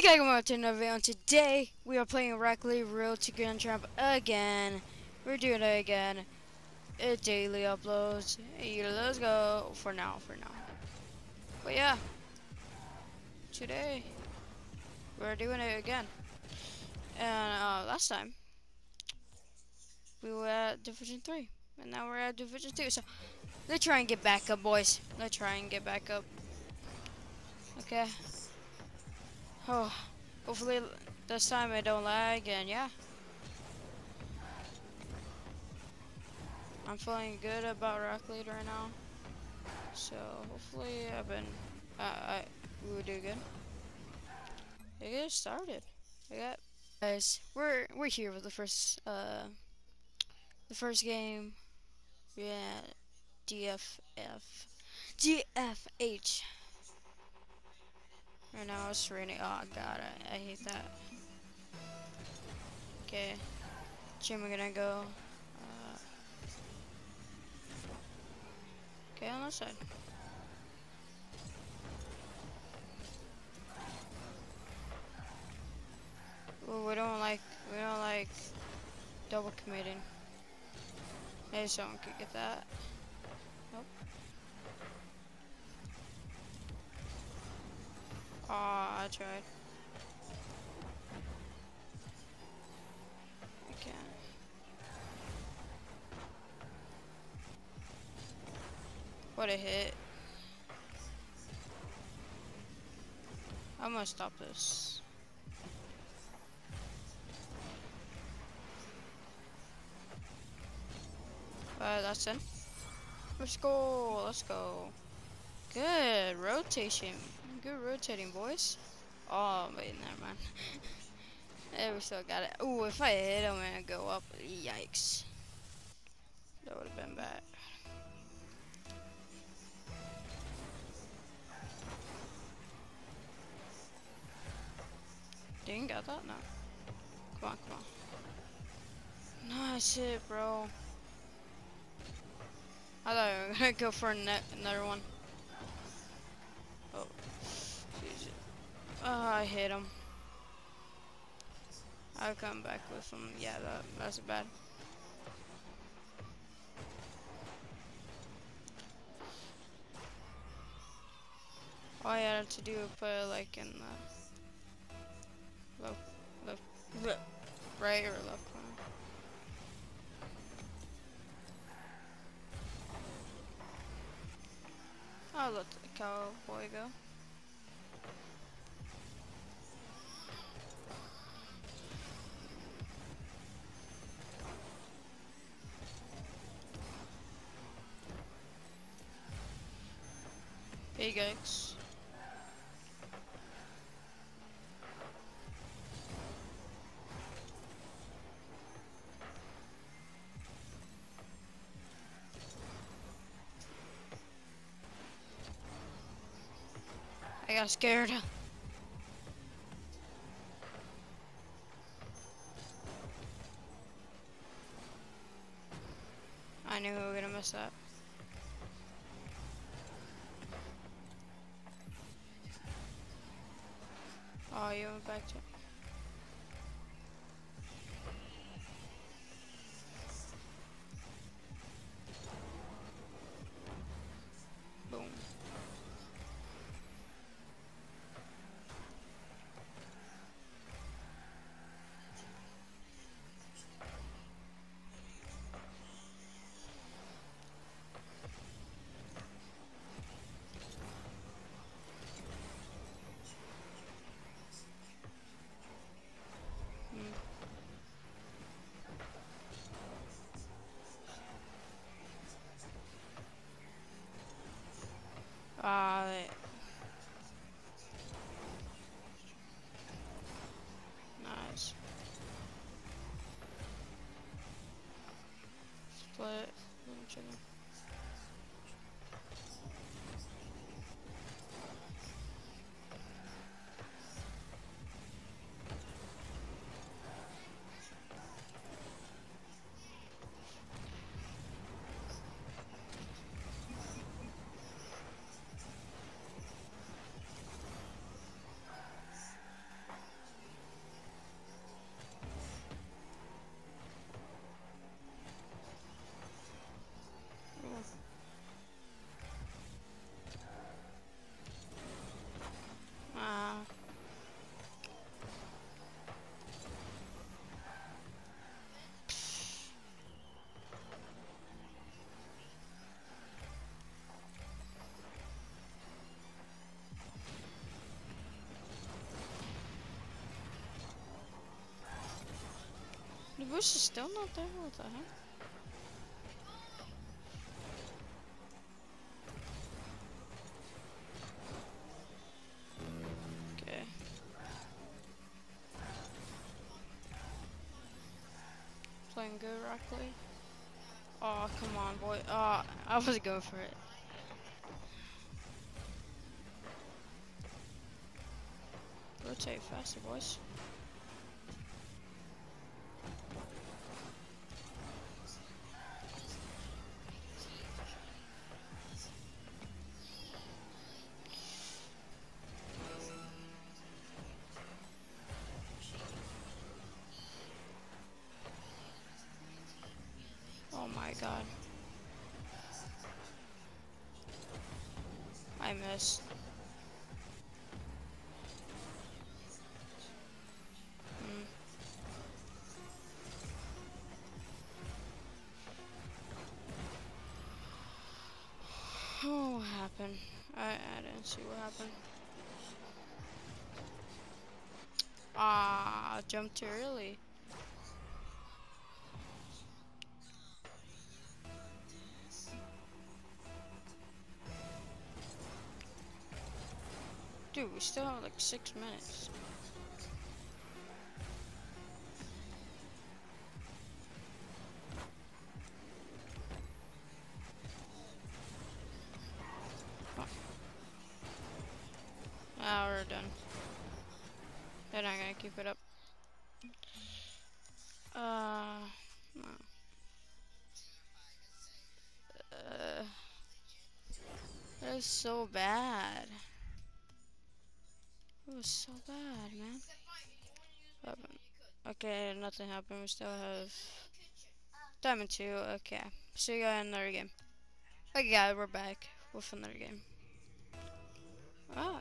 Hey guys, welcome to another video. And today we are playing Rocket Road to Grand Champ again. We're doing it again. It daily uploads. Hey, let's go for now, for now. But yeah, today we're doing it again. And uh, last time we were at Division 3, and now we're at Division 2. So let's try and get back up, boys. Let's try and get back up. Okay. Oh, hopefully this time I don't lag and yeah. I'm feeling good about Rocket League right now. So hopefully I've been, uh, I, we will do good. It get started. I got, guys, we're, we're here with the first, uh, the first game. Yeah, DFF, DFH. Right now it's raining. Oh god, I, I hate that. Okay, Jim, we're gonna go. Uh, okay, on that side. Ooh, we don't like we don't like double committing. Maybe someone could get that. Nope. Aw, oh, I tried. Can't. What a hit. I'm gonna stop this. Uh, that's in. Let's go, let's go. Good rotation. Good rotating, boys. Oh, wait, never mind. there, we still got it. Oh, if I hit, I'm gonna go up. Yikes. That would have been bad. Didn't get that? No. Come on, come on. Nice hit, bro. I thought we were gonna go for another one. Oh, I hit him. I'll come back with him. Yeah, that, that's bad. All I had to do was put it like in the left, left, left, right or left corner. I'll let the cowboy go. Got scared. Is still not there? What the heck? Playing good, Rockley. Oh, come on, boy. Oh, I was going for it. Rotate faster, boys. See what happened. Ah, jumped too early. Dude, we still have like six minutes. Was so bad. It was so bad, man. Okay, nothing happened. We still have Diamond 2. Okay. See you in another game. Okay, guys, we're back with another game. Ah.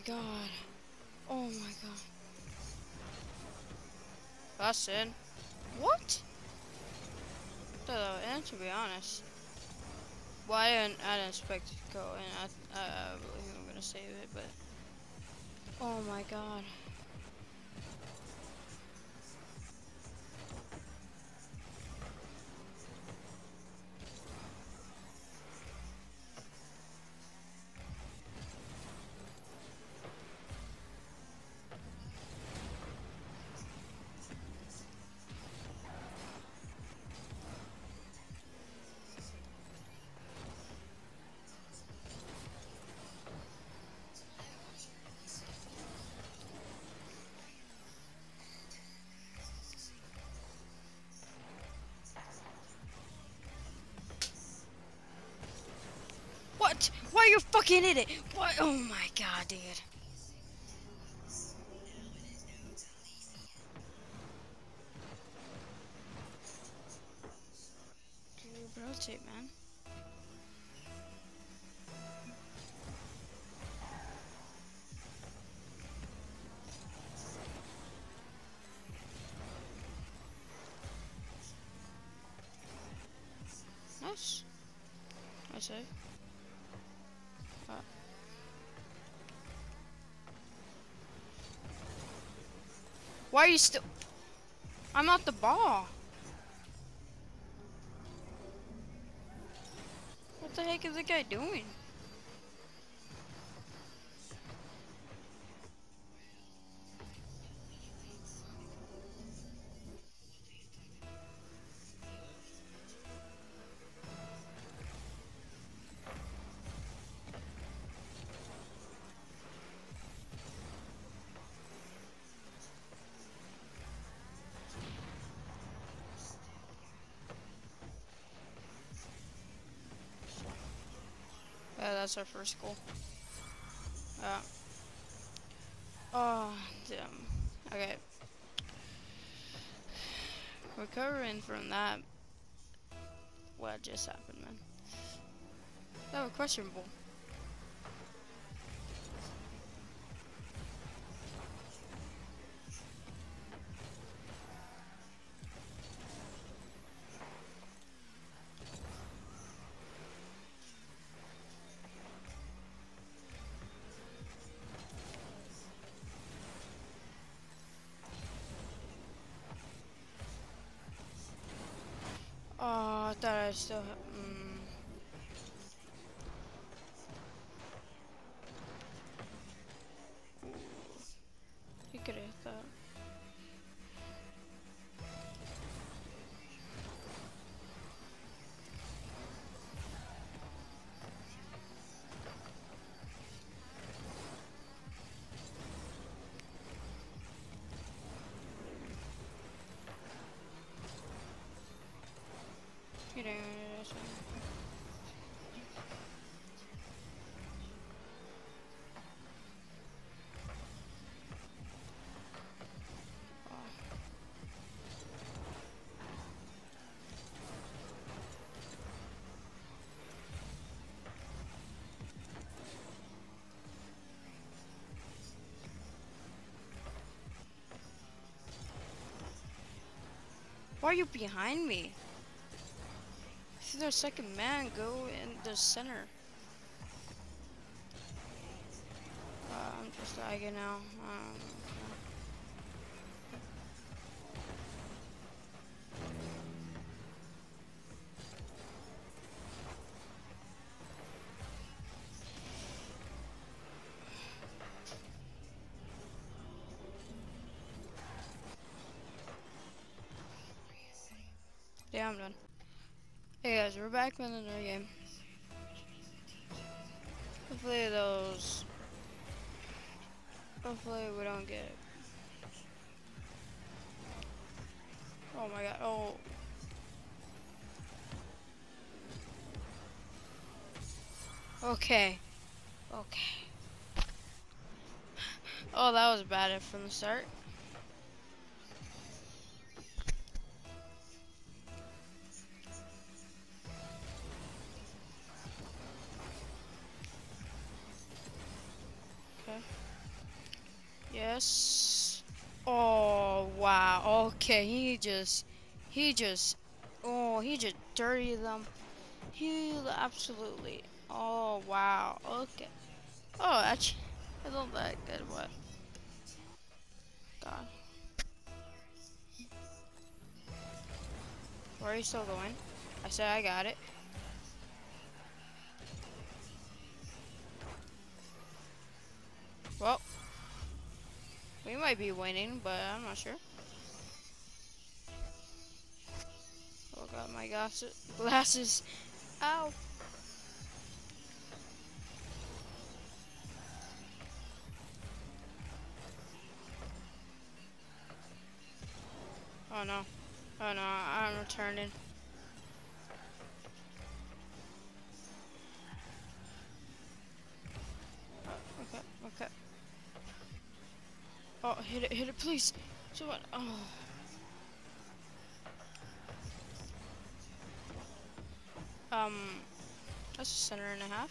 My god. Oh my god. That's in. What? And to be honest, well, I didn't, I didn't expect to go in. I, I, I believe I'm gonna save it, but oh my god. What? Why you fucking in it? What? Oh my god, dude. Dude, rotate, man. Nice. Nice save. Why are you still? I'm not the ball. What the heck is the guy doing? That's our first goal. Oh, damn. Okay. Recovering from that, what just happened, man? That was questionable. I still. Mm. Why are you behind me? See their second man go in the center. Uh, I'm just lagging now. Um, Hey guys, we're back with another game. Hopefully those... Hopefully we don't get... Oh my god, oh... Okay. Okay. Oh, that was bad from the start. Okay, he just, he just, oh, he just dirty them. He absolutely, oh, wow. Okay. Oh, actually, I don't that good. What? God. Where are you still going? I said I got it. Well, we might be winning, but I'm not sure. Oh my glasses. Glasses. Ow. Oh no. Oh no, I'm returning. Okay, okay. Oh, hit it, hit it, please. Someone, oh. Um, that's a center and a half.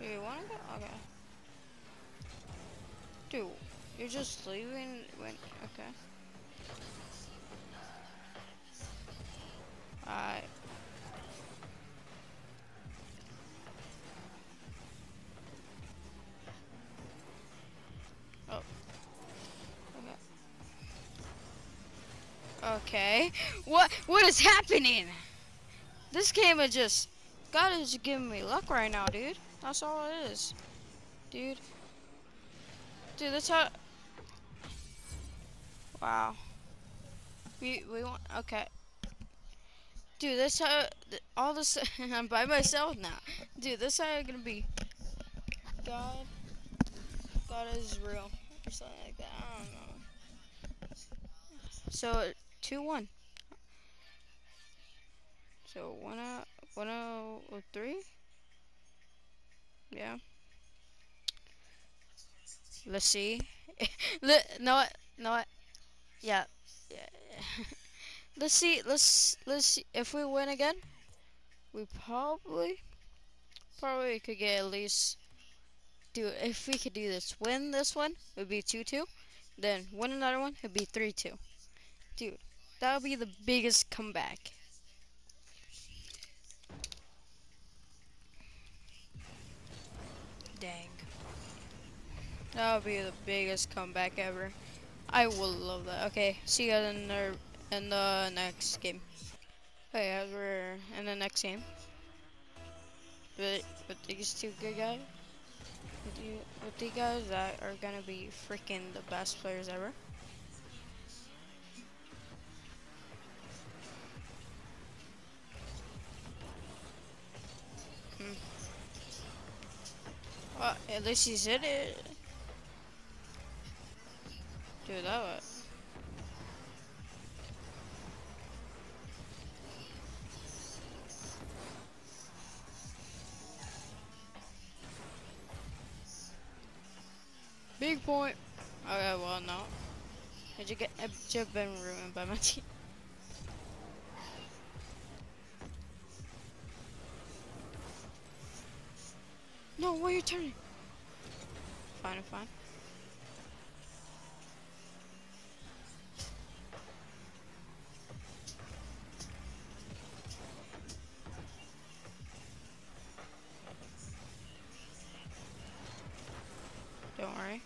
You wanna go? Okay. Dude, you're just leaving when, okay. What, what is happening? This game is just, God is giving me luck right now, dude. That's all it is. Dude. Dude, that's how. Wow. We we want okay. Dude, this how all this. I'm by myself now. Dude, this how I'm gonna be. God, God is real, or something like that. I don't know. So two one. So one oh three. Yeah. Let's see. No what no what. Yeah. Yeah. let's see. Let's let's see if we win again. We probably probably could get at least do if we could do this. Win this one, it would be two two. Then win another one, it'd be three two. Dude, that would be the biggest comeback. Dang. That would be the biggest comeback ever. I will love that. Okay, see you guys in the in the next game. Okay, guys, we're in the next game. With with these two good guys. With you with the guys that are gonna be freaking the best players ever. Well, at least he's hit it. Do that was. Big point. Okay, well, no. I just get, I've just been ruined by my team. No, why are you turning? Fine, I'm fine. Don't worry.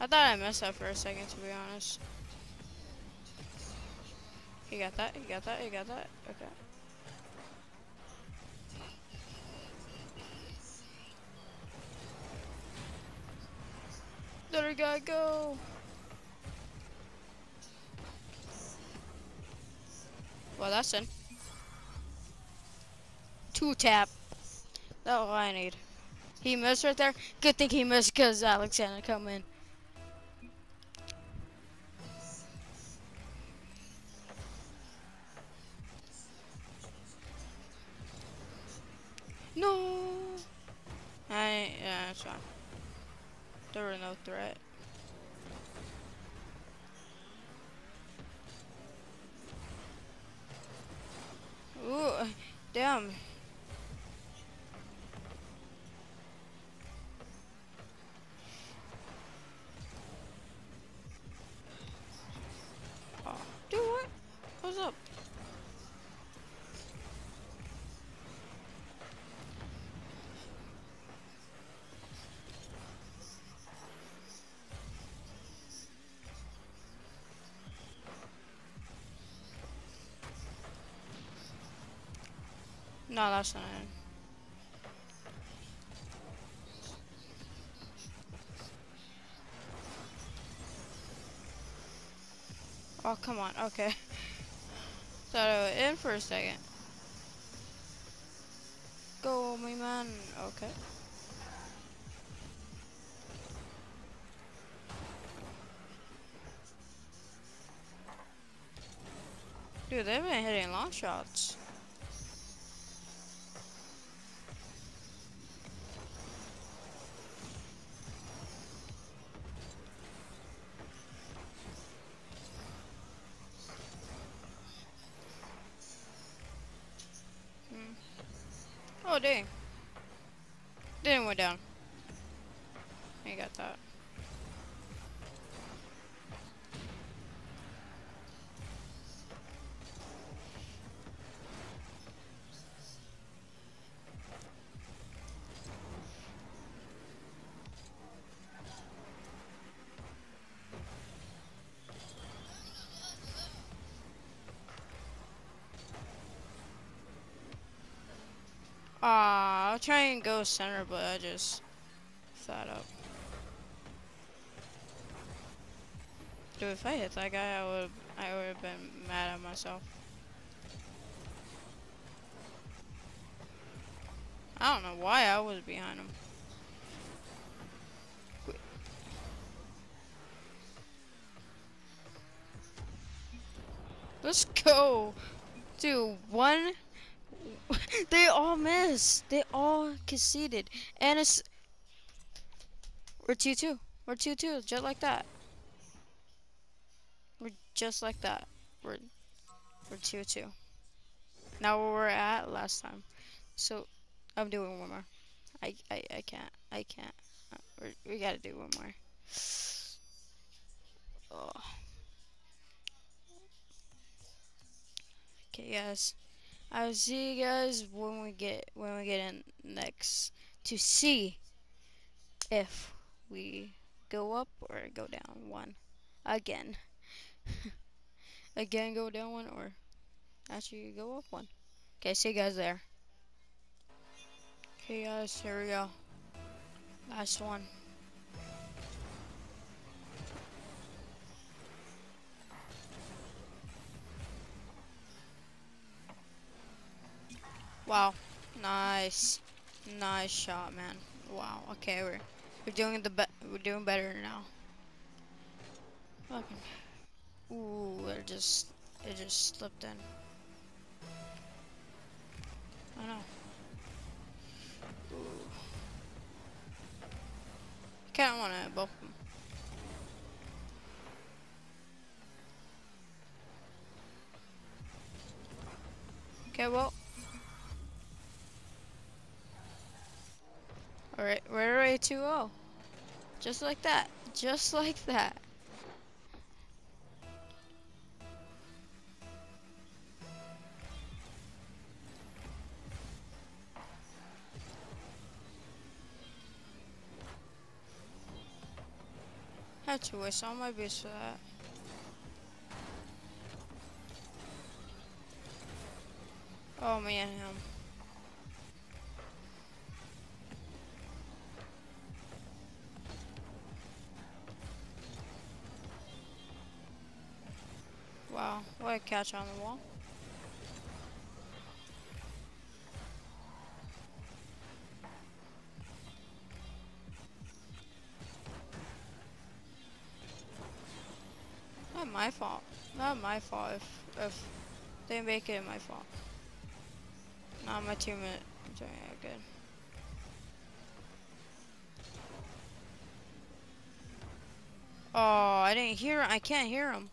I thought I messed up for a second, to be honest. You got that? You got that? You got that? Okay. We gotta go. Well, that's in. Two tap. That's all I need. He missed right there. Good thing he missed because Alexander come in. No, that's not it. Oh, come on. Okay. Thought I would in for a second. Go, me man. Okay. Dude, they've been hitting long shots. Ah, I'll try and go center, but I just thought up. Dude, if I hit that guy, I would I would have been mad at myself. I don't know why I was behind him. Let's go. Dude, one. They all missed. They all conceded. And it's. We're 2 2. We're 2 2, just like that. We're just like that. We're. We're 2 2. Now where we're at last time. So, I'm doing one more. I, I, I can't. I can't. Uh, we gotta do one more. Oh. Okay, guys. I'll see you guys when we get when we get in next to see if we go up or go down one again. again, go down one or actually go up one. Okay, see you guys there. Okay, guys, here we go. Last one. Wow. Nice. Nice shot, man. Wow. Okay, we're we're doing the be we're doing better now. Fucking. Ooh, it just it just slipped in. I know. Ooh. Kinda wanna both them. Okay, well. Alright, we're ready to go. Oh. Just like that. Just like that. Had to waste all my boost for that. Oh man, him. Wow, what a catch on the wall. Not my fault. Not my fault if, if they make it my fault. Not my teammate doing it good. Oh, I didn't hear. I can't hear him.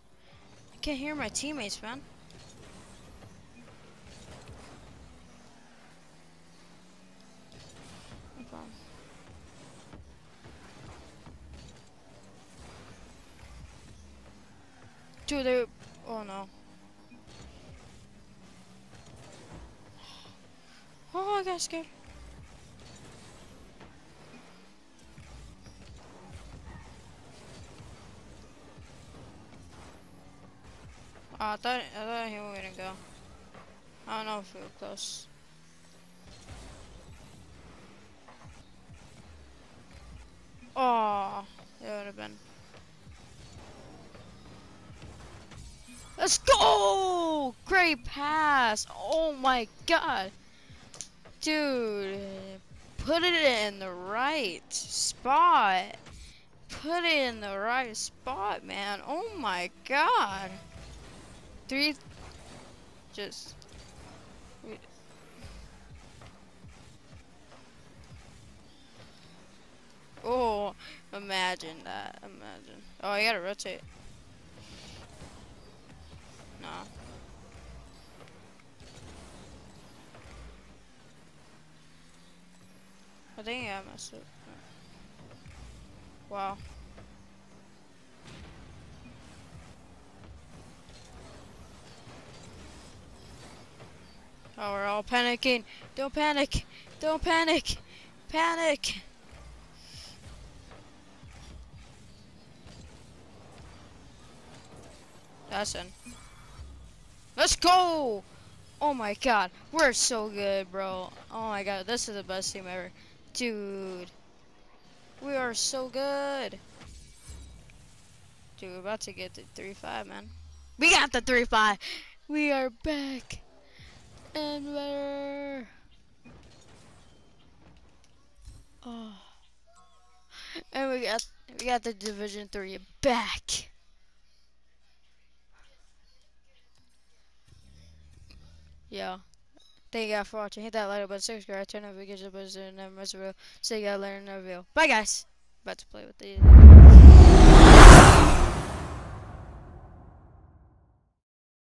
Can't hear my teammates, man. Dude, they. Oh no. Oh, I got scared. Thought I thought he was gonna go. I don't know if we were close. Oh, it would have been. Let's go! Great pass! Oh my god! Dude, put it in the right spot. Put it in the right spot, man. Oh my god. Three, just. Oh, imagine that. Imagine. Oh, I gotta rotate. No. I think I messed up. Wow. Oh, we're all panicking. Don't panic. Don't panic. Panic. In. Let's go! Oh my god, we're so good, bro. Oh my god, this is the best team ever. Dude. We are so good. Dude, we're about to get the 3-5, man. We got the 3-5. We are back. And where? Oh. And we got we got the division three back. Yeah. Thank you guys for watching. Hit that like button, subscribe, turn on notifications and never miss a video. See you guys later in another video. Bye guys. About to play with the.